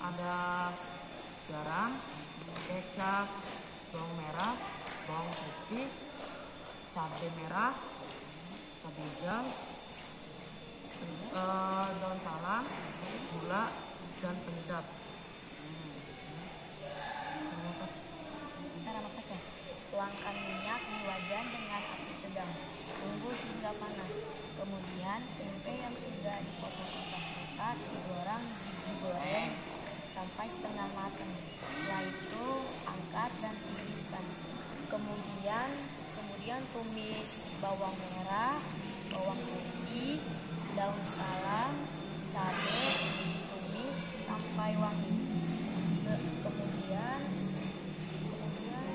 ada garam, kecap, bawang merah, bawang putih, cabai merah, cabai hijau, eh, daun salam, gula, dan penyedap. Cara masaknya, tuangkan minyak di wajan dengan api sedang. Tunggu hingga panas. Kemudian tempe yang sampai setengah matang. Setelah itu angkat dan tiriskan. Kemudian kemudian tumis bawang merah, bawang putih, daun salam, cabai, tumis sampai wangi. Kemudian kemudian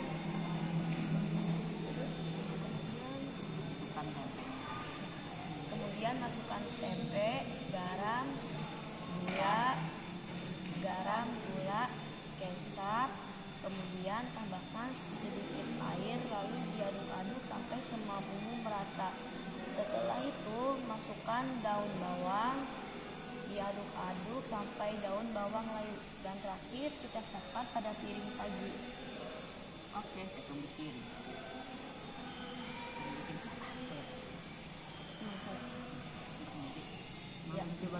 tempe. kemudian masukkan tempe, garam, gula, garam, gula, kecap, kemudian tambahkan sedikit air lalu diaduk-aduk sampai semua bumbu merata. Setelah itu masukkan daun bawang, diaduk-aduk sampai daun bawang layu dan terakhir kita siapkan pada piring saji. Oke, saya bikin. Saya bikin salah. Bikin sendiri. Ya. Mama coba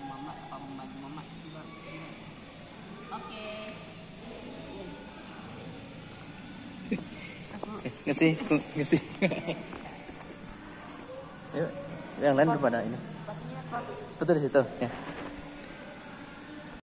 Mama. Apa membantu mama? Coba. Oke. Aku ngasih ngasih Yuk, yang lain pada ini? Sepatunya apa? sepatu di situ ya